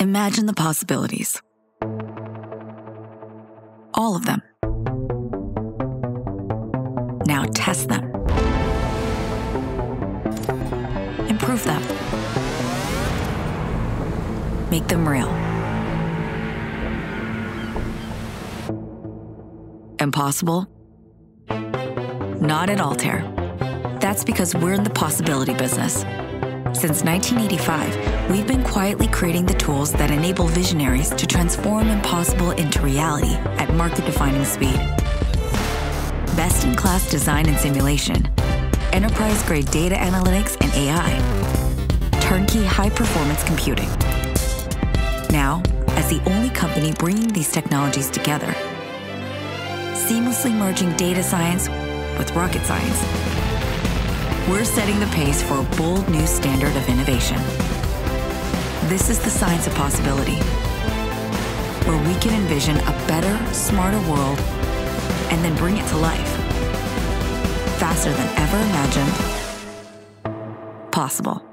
Imagine the possibilities. All of them. Now test them. Improve them. Make them real. Impossible? Not at Altair. That's because we're in the possibility business. Since 1985, we've been quietly creating the tools that enable visionaries to transform impossible into reality at market defining speed. Best in class design and simulation, enterprise grade data analytics and AI, turnkey high performance computing. Now, as the only company bringing these technologies together, seamlessly merging data science with rocket science, we're setting the pace for a bold new standard of innovation. This is the science of possibility, where we can envision a better, smarter world and then bring it to life faster than ever imagined possible.